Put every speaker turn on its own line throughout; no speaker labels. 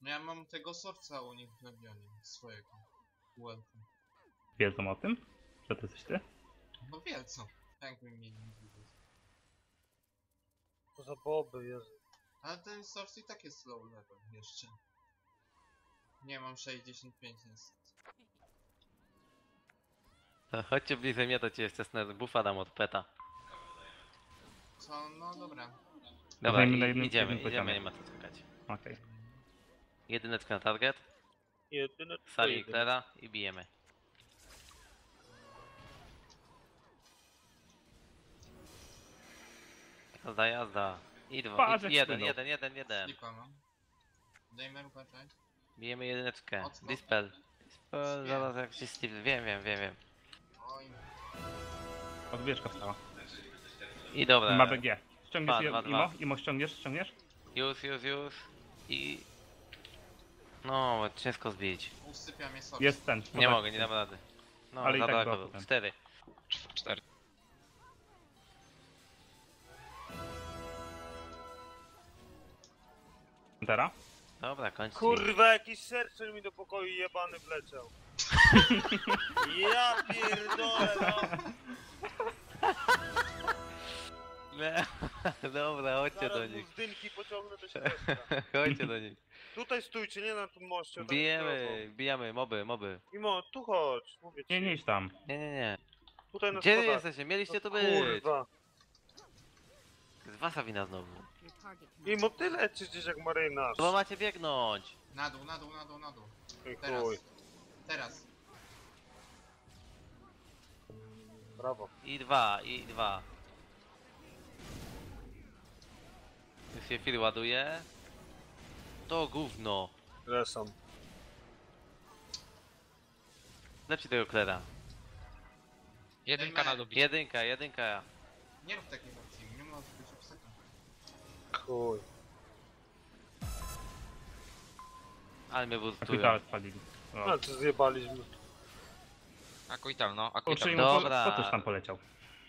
No ja mam tego sorca u nich w Lebionie, swojego. Welcome.
Wiedzą o tym? Że to jesteś ty?
No wielco. Tak by mieli mówić.
To za boby, Jezu.
Ale ten source i tak jest low level jeszcze. Nie mam 65 niestety.
To chodźcie bliżej mnie, to ci jeszcze snę buffa dam od peta.
Co? No dobra.
Dobra,
na jednym-
idziemy,
jednym
idziemy,
poziomie.
nie ma co czekać.
Okej.
Jedyneczka na target,
Jedyne to
sali. Klera i bijemy. Jazda, jazda. I dwa,
Patrz,
i,
jak
jeden,
spłynął.
jeden, jeden, jeden.
Slipa mam. Dajmy uważaj.
Bijemy jedyneczkę.
Mocno.
Dispel. Dispel, zaraz jak się Steve, wiem, wiem, wiem, wiem.
Oj.
Odwieczka wstała.
I dobra.
Ma BG. Ściągniesz
Dwa,
je,
dwa,
Imo?
dwa.
Imo ściągniesz? Ściągniesz?
Już, już, już. I... No, ciężko zbić.
Usypia mnie source.
Jest ten.
Nie mogę, nie dam rady. No,
Ale i
za
tak
daleko był.
potem.
Cztery.
Cz- Cztery.
Teraz?
Dobra, kończcie.
Kurwa, jakiś sercer mi do pokoju jebany wleciał. ja pierdolę, no.
Nie. Dobra, chodźcie do
Zaraz mu
nich.
z dynki pociągnę do środka.
Chodźcie do nich.
Tutaj stójcie, nie na tym moście. tam
Bijemy, bijamy, moby, moby.
Mimo, tu chodź, mówię ci.
Nie, nie idź tam.
Nie, nie, nie.
Tutaj na
Gdzie
schodach.
jesteście? Mieliście tu
No
być.
Kurwa.
Z wasza wina znowu.
Mimo tyle czy gdzieś jak marynarz.
No bo macie biegnąć.
Na dół, na dół, na dół, na dół.
Oj,
Teraz.
chuj.
Teraz.
Brawo.
I dwa, i dwa. Już się chwilę ładuje. To gówno.
Lesam.
Lepszy tego klera.
Jedynka na lubi.
Jedynka, jedynka.
Nie rób takiej opcji, nie ma być obseka.
Chuj.
Ale mnie
A
bustują.
kwitale spalili. O.
No co zjebaliśmy.
Akuital, no, akuital.
Imo,
Dobra.
co, co też tam poleciał?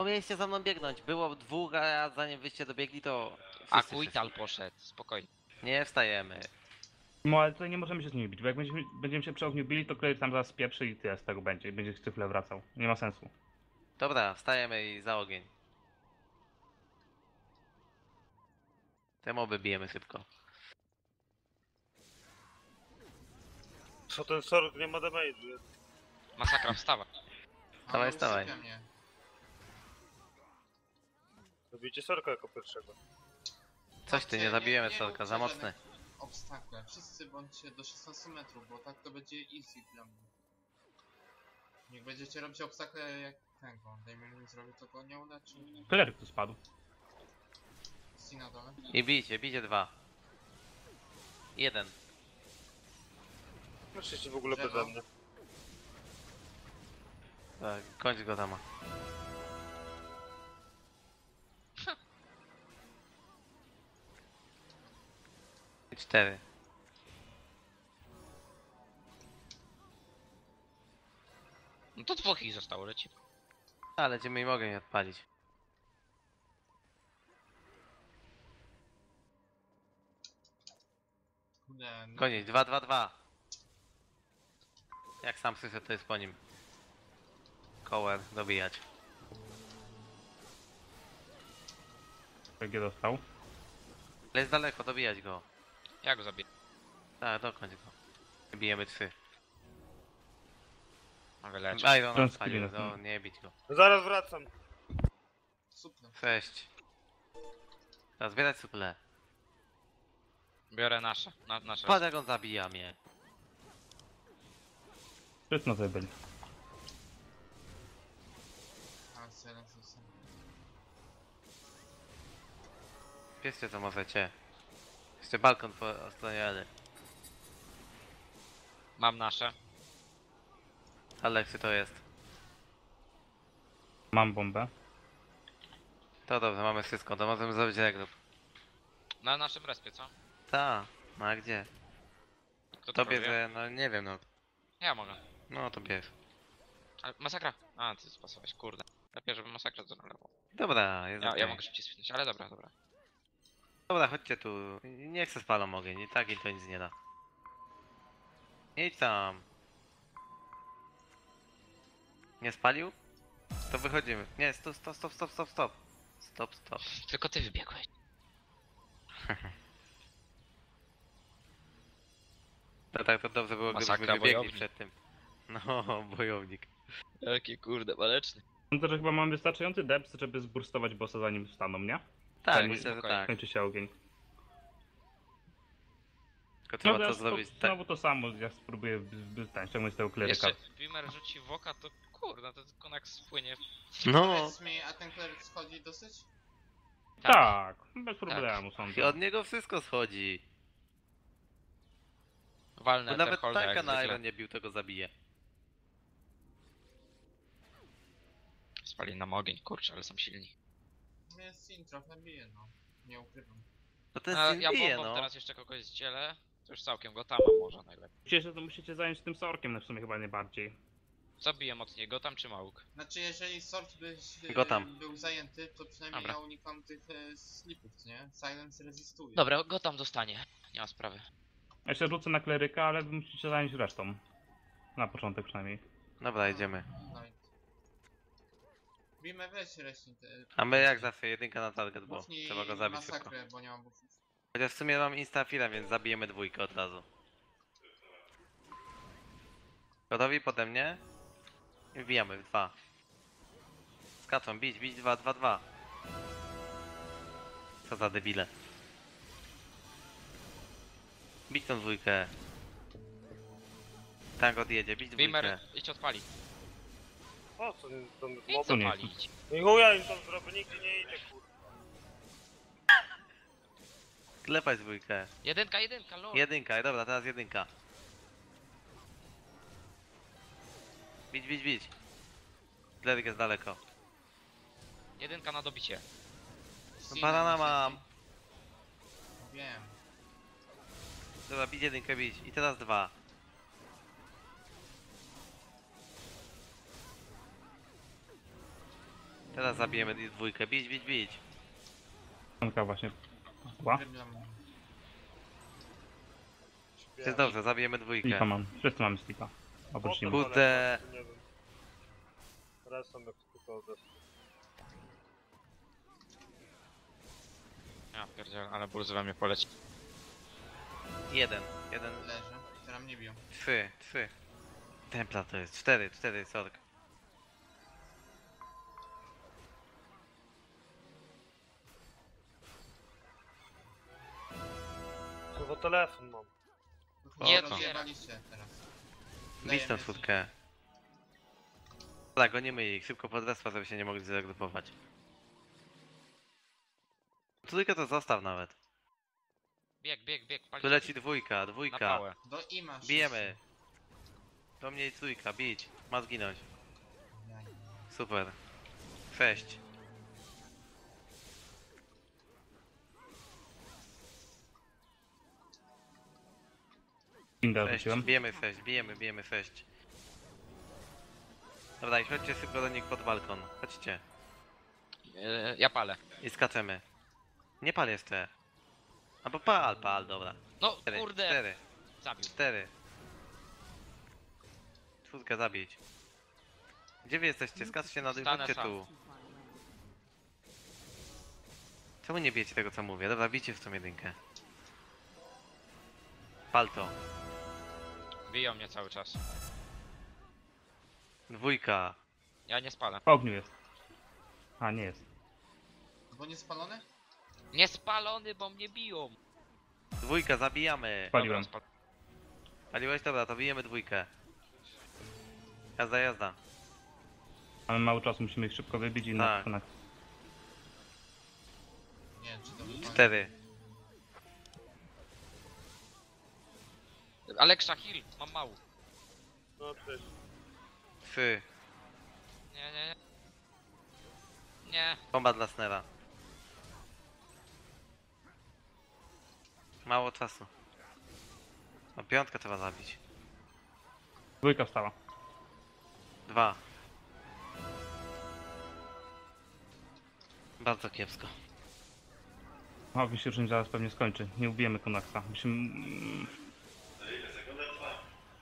Mieliście za mną biegnąć. Było dwóch, a zanim wyście dobiegli, to... wszyscy
Akuital poszedł, spokojnie.
Nie wstajemy.
No ale tutaj nie możemy się z nimi bić, bo jak będziemy, będziemy się przy ogniu bili, to Claire tam zaraz pieprzy i tyle z tego będzie. I będzie w cyfle wracał. Nie ma sensu.
Dobra, wstajemy i za ogień. Te moby bijemy szybko.
Co ten sorg nie ma damage'u.
Masakra, wstawa.
Ale
Stawaj, stawaj.
usypia mnie.
Zabijcie sorka jako pierwszego.
Coś ty, nie zabijemy Sorka, za mocny.
Obstakle. Wszyscy bądźcie do 16 metrów, bo tak to będzie easy dla mnie. Jak będziecie robić obstakle jak tego, dajmy mi zrobić to go nie uda, czy
Claire tu spadł.
si na dole?
I bijcie, bijcie dwa. Jeden.
Myślicie w ogóle
Drzewo.
beze mnie.
Tak, kończ go tam. Cztery.
No to dwóch ich zostało, leci.
Ale cię nie mogę nie odpalić.
Kurde, no,
Koniec, dwa, dwa, dwa. Jak sam słyszę, to jest po nim. Kołer, dobijać.
BG dostał.
Ale jest daleko, dobijać go.
Ja go zabiję.
Tak, dokończ go. Bijemy trzy.
Mogę leczyć.
Ten
odpalił,
screen,
no
no.
nie bić go.
Zaraz wracam.
super.
Sześć. Teraz zbierać suple.
Biorę nasze, na, nasze.
Patrz jak on zabija mnie.
Wszyscy na sobie byli.
A.
Pieszcie co możecie. Jeszcze balkon po stronie L.
Mam nasze.
Aleksy to jest.
Mam bombę.
To dobrze, mamy wszystko, to możemy zrobić regroup.
Na naszym respie, co?
Ta, no a gdzie?
Kto to
To
robi?
bierze, no nie wiem no.
Ja mogę.
No to bierz.
Ale masakra. A, ty spasowałeś, kurde. Lepiej, żeby masakra zanolewał.
Dobra, jest
Ja,
okej.
ja mogę szybciej spinać, ale dobra, dobra.
Dobra, chodźcie tu. Nie chcę spalą ogień, i tak i to nic nie da. Idź tam. Nie spalił? To wychodzimy. Nie, stop, stop, stop, stop, stop, stop. Stop, stop.
Tylko ty wybiegłeś.
To tak to dobrze było, gdybyśmy
Masakra,
wybiegli
bojownik.
przed tym. No, bojownik.
Jaki kurde, waleczny.
Sądzę, że chyba mamy wystarczający depth, żeby zburstować bossa zanim wstaną, nie?
Tak,
Ten-
myślę, że tak.
Kończy się ogień.
Tylko trzeba to
teraz
zrobić
to,
tak.
Znowu to samo, ja spróbuję ściągnąć tego kleryka.
Jeszcze Beamer rzuci w oka, to kurde, to konak spłynie.
No,
Powiedz mi, a ten kleryk schodzi dosyć?
Tak, bez problemu
i
sądzę.
od niego wszystko schodzi.
Walnę
Bo nawet
holda
tanka
jak
na
zwykle.
Iron nie bił, to go zabije.
Spali nam ogień, kurczę, ale są silni.
Mnie Sin trochę bije, no. Nie ukrywam.
No ten
A
Sin
ja
bije,
bombą
no.
teraz jeszcze kogoś zdzielę. To już całkiem go tam może najlepiej.
Musicie, się- to musicie zająć tym sorkiem, no w sumie chyba najbardziej.
Zabiję mocniej go tam czy małuk?
Znaczy, jeżeli sort byś e,
Go tam.
był zajęty, to przynajmniej
Dobra.
ja unikam tych e, slipów, co nie? Silence rezystuje.
Dobra, go tam dostanie. Nie ma sprawy.
Ja się rzucę na kleryka, ale wy musicie zająć resztą. Na początek przynajmniej.
Dobra, idziemy.
Weź reśnij te...
A my jak zawsze, jedynka na target, bo trzeba go zabić szybko.
masakrę, bo nie mam buffów.
Chociaż w sumie mam instafila, więc zabijemy dwójkę od razu. Gotowi pode mnie? I wbijamy w dwa. Skaczą, bić, bić, dwa, dwa, dwa. Co za debile. Bić tą dwójkę. Tak odjedzie, bić dwójkę.
Beamer, idź odpali.
Po co ten- ten
Idź
mob?
To nie.
zapalić.
I chuja im to zrobię, nigdzie nie idzie, kurwa.
Klepać dwójkę.
Jedynka, jedynka, lol.
Jedynka, dobra, teraz jedynka. Bić, bić, bić. Kleryk jest daleko.
Jedynka na dobicie.
No banana mam.
Wiem.
Dobra, bić jedynkę, bić. I teraz dwa. Teraz zabijemy dwójkę. Bić, bić, bić.
Sonka właśnie. Ła?
Jest dobrze, zabijemy dwójkę.
Slipa mam. Wszyscy mamy slipa. Oprócz nim.
Kurde.
Nie wiem. Raz są jak tylko odeszły.
Ja pierdzielę, ale we mnie poleci.
Jeden, jeden,
Leżę. Teraz mnie biją.
trzy, trzy. Templa to jest. Cztery, cztery, sork.
Chyba telefon mam.
Nie
to.
rozjebaliście teraz.
Bić tą
mnie
czwórkę. Tak, gonimy ich. Szybko pod respa, żeby się nie mogli zagrupować. Trójkę to zostaw nawet.
Bieg, bieg, bieg, palić.
Tu leci dwójka,
Na
dwójka.
pałę.
Do ima
Bijemy. To mniej trójka, bić. Ma zginąć. Super. Sześć. Sześć.
rzuciłem.
Bijemy sześć, bijemy, bijemy sześć. Dobra, i chodźcie szybko do nich pod balkon. Chodźcie.
E, ja palę.
I skaczemy. Nie pal jeszcze. Albo pal, pal, dobra.
No
Cztery,
kurde,
cztery,
zabił.
cztery. Czwórkę zabić. Gdzie wy jesteście? Skaczcie na dół,
Stanę
chodźcie
sam.
tu. Czemu nie bijecie tego co mówię? Dobra, bijcie w tą jedynkę. Pal to.
Biją mnie cały czas.
Dwójka.
Ja nie spalę.
W ogniu jest. A, nie jest.
Bo nie spalone?
Nie spalony, bo mnie biją.
Dwójka, zabijamy.
Paliłem.
Dobra, spal-
Paliłeś? Dobra, to bijemy dwójkę. Jazda, jazda.
Mamy mało czasu, musimy ich szybko wybić i na
Tak.
na-
Nie czy to wychodzi.
Cztery.
Aleksza, heal, mam mało.
No cześć.
Trzy.
Nie, nie, nie. Nie.
Bomba dla Snera. Mało czasu. No piątkę trzeba zabić.
Dwójka wstała.
Dwa. Bardzo kiepsko.
O, Wisiurzyn zaraz pewnie skończy. Nie ubijemy Konaksa. Musimy...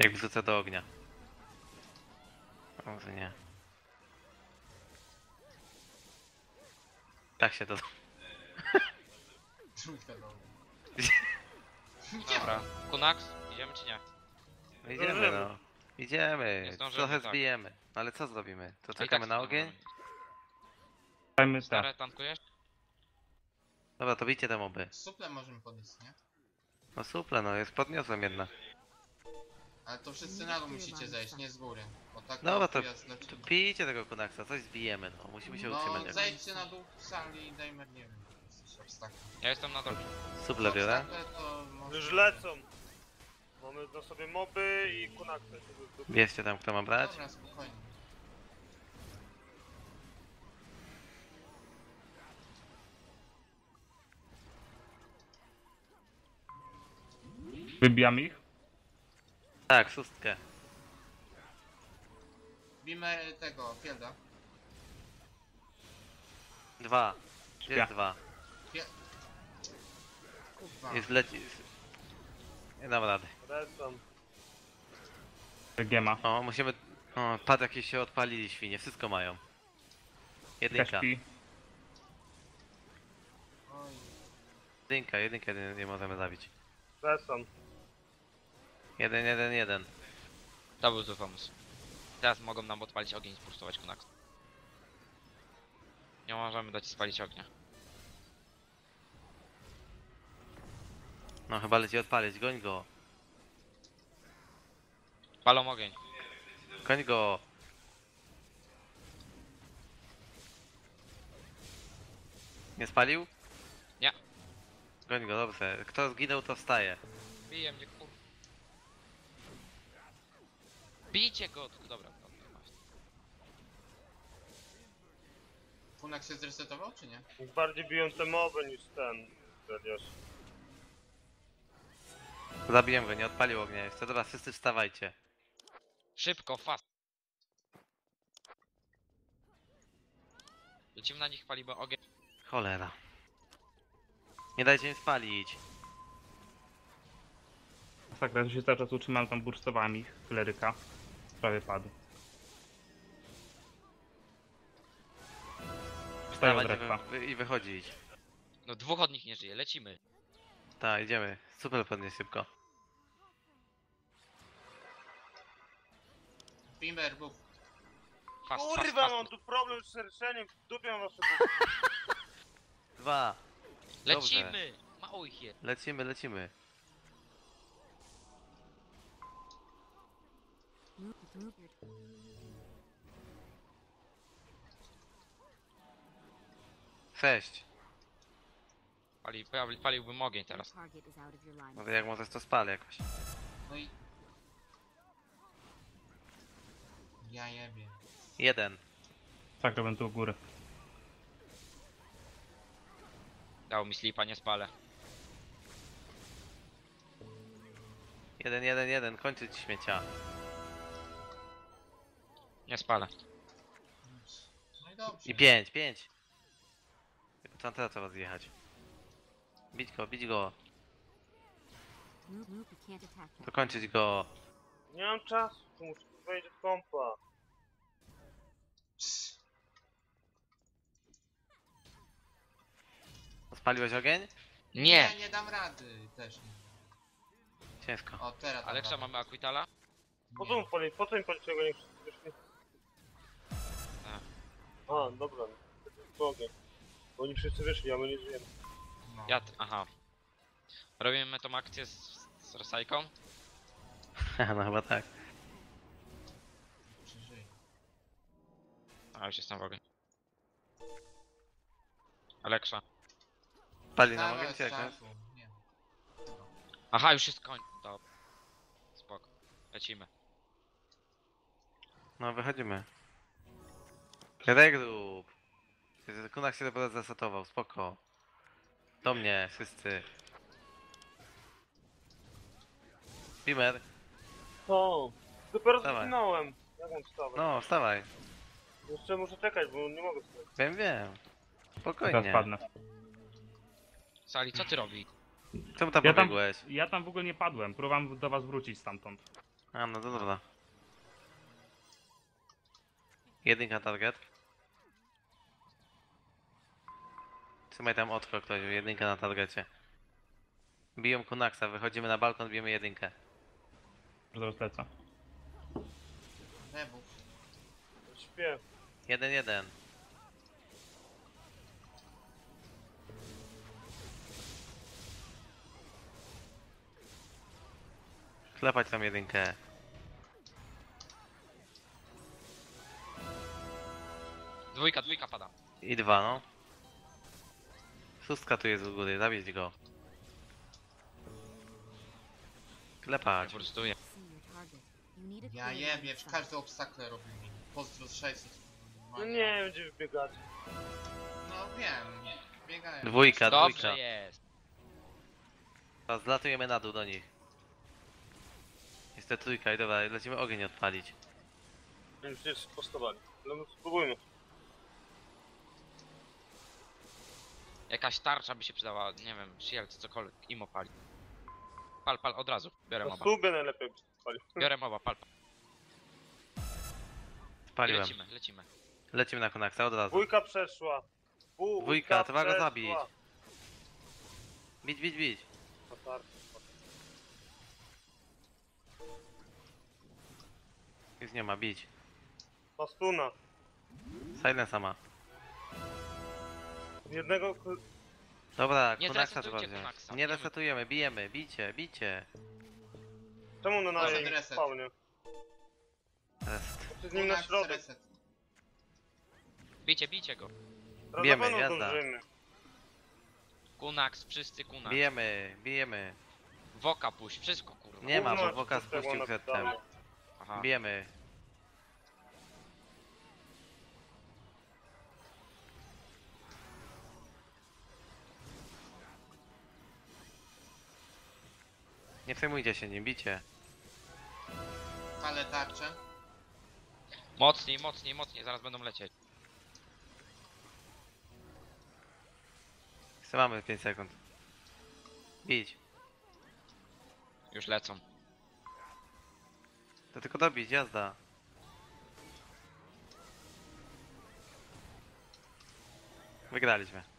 Jak wrzucę do ognia. Może nie. Tak się to...
Trójkę do
Dobra. Kunax, idziemy czy nie?
No idziemy no.
Nie
Idziemy.
zdążymy,
Trochę
tak.
zbijemy. No ale co zrobimy? To
A i
czekamy
tak
na ogień?
Dajmy.
Stare, tankujesz?
Dobra, to bijcie te moby.
Suple możemy podnieść, nie?
No suple no, jest podniosłem jedna.
Ale to wszyscy na dół musicie zejść, nie z góry. Bo tak
Dobra, to, to bijcie tego kunaksa, coś zbijemy no. Musimy się utrzymać.
No
jakoś.
zejdźcie na dół w sali i dajmy, nie wiem, coś.
Ja jestem na dole.
Suple biorę.
Obstacle to może...
Już lecą. Mamy na sobie moby i kunaksy.
Bierzcie tam kto ma brać.
Dobra, spokojnie.
Wybijam ich.
Tak, szóstkę.
Bijmy tego, Fielda.
Dwa. Jest dwa.
Kurwa.
Jest leci... Nie dam rady.
Giema.
O, musimy... O, pad jakieś się odpalili świnie, wszystko mają. Jedynka.
Oj.
Jedynka, jedynkę nie, nie możemy zabić.
Lecą.
Jeden, jeden, jeden.
To był zły pomysł. Teraz mogą nam odpalić ogień i spustować Kunax. Nie możemy dać spalić ognia.
No chyba leci odpalić, goń go.
Palą ogień.
Goń go. Nie spalił?
Nie.
Goń go, dobrze. Kto zginął, to wstaje.
Bije mnie Bijcie go! Dobra, dobra. masz.
Kunak się zresetował, czy nie?
Bardziej biją te moby niż ten. Przecież.
Zabiłem go, nie odpalił ognia jeszcze. Dobra, wszyscy wstawajcie.
Szybko, fast. Lecimy na nich, palimy ogień.
Cholera. Nie dajcie im spalić.
Tak, ja się cały czas utrzymałem tam, burstowałem ich. Kleryka. Prawie padł. Wstaję od
i,
rekwa.
wy, wy, i wychodzić.
No dwóch od nich nie żyje, lecimy.
Tak, idziemy. Super podnieś szybko.
Bimber, buf.
Fast, fast,
Kurwa,
fast.
mam tu problem z szerszeniem. W dupie mam wasze
Dwa.
Lecimy! Mało ich jest.
Lecimy, lecimy. Sześć.
Pali, pali, paliłbym ogień teraz.
Może jak możesz to spal jakoś.
No i... Ja jebie.
Jeden.
Tak, robię tu u góry.
Dał mi slipa, nie spalę.
Jeden, jeden, jeden. Kończyć śmiecia.
Nie spalę.
No i dobrze.
I pięć, pięć. Tam teraz trzeba zjechać. Bić go, bić go. Dokończyć go.
Nie mam czasu, to muszę wejść od kompa.
Psz,
Spaliłeś ogień?
Nie!
Nie, nie dam rady też nie.
Ciężko.
O, teraz dam radę.
mamy Aquitala?
Po co mu palić? Po co mi tego nie wszyscy wyszli? A, dobra. Ogień. Bo oni wszyscy wyszli, a my nie żyjemy.
No.
Ja, t- aha. Robimy tą akcję z, z Rosajką?
no chyba tak.
Przeżyję.
A, już jestem w ogień. Aleksza.
Pali nam
Dawaj
ogień czy jak?
czasu. Nie.
Aha, już jest koń. Dobra. Spoko. Lecimy.
No wychodzimy. Regroup. Kunak się dopiero zasetował, spoko. Do mnie, wszyscy. Bimer,
O, dopiero
Dawaj.
zginąłem. Jak mam wstawać?
no wstawaj.
Jeszcze muszę czekać, bo nie mogę wstać.
Wiem, wiem.
Teraz
Spokojnie.
padnę.
Sali, co ty robisz?
Czemu tam
Ja tam,
pobiegłeś?
ja tam w ogóle nie padłem. Próbowałem do was wrócić stamtąd.
A, no to dobra. Jedynka target. Trzymaj tam otwór ktoś, jedynka na targecie. Biją Kunaksa, wychodzimy na balkon, bijemy jedynkę.
Zaraz lecę.
Debuff.
Śpię.
Jeden, jeden. Klepać tam jedynkę.
Dwójka, dwójka pada.
I dwa, no. Szóstka tu jest u góry, zabić go. Klepać.
A
Ja
clear
jem,
line
je
of
w każdy obstacle robił mi. Pozdro z 600.
No nie, będzie wybiegać.
No wiem, nie. Biegają.
Dwójka,
Dobrze
dwójka.
jest.
Teraz zlatujemy na dół do nich. Jest to trójka i dobra, lecimy ogień odpalić.
Nie spostowali. Ale no spróbujmy.
Jakaś tarcza by się przydała, nie wiem, shield, cokolwiek, imo pali. Pal, pal, od razu. Biorę
Na
moba.
stubie najlepiej spali.
Biorę moba, pal, pal. I
Spaliłem.
lecimy, lecimy.
Lecimy na konaksa od razu.
Dwójka przeszła. Dwójka,
Dwójka, trzeba go
przeszła.
zabić. Bić, bić, bić. Już nie ma, bić.
Pastuna.
Silence sama.
Jednego...
Dobra,
Nie
konaksa trzeba
zresetujcie
wziąć. Nie
bijemy.
resetujemy, bijemy, bicie, bicie.
Czemu na
Poszedł
najem
reset.
spawnie?
Reset.
Z nim na środek.
reset.
Bijcie, bijcie go.
Bijemy,
pewno
jazda.
Kunax, wszyscy kunax.
Bijemy, bijemy.
Woka puść, wszystko kurwa.
Nie ma,
Gówno,
bo Woka spuścił kretem.
Aha.
Bijemy. Nie przejmujcie się nim, bicie.
Ale tarczę.
Mocniej, mocniej, mocniej, zaraz będą lecieć.
Jeszcze mamy 5 sekund. Bić.
Już lecą.
To tylko dobić, jazda. Wygraliśmy.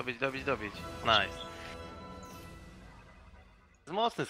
Dobić, dobić, dobić. Nice. Jest mocny